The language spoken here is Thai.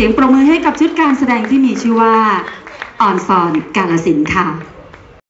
เสียงปรบมือให้กับชุดการแสดงที่มีชื่อว่าออนซอนกาลสินค่ะ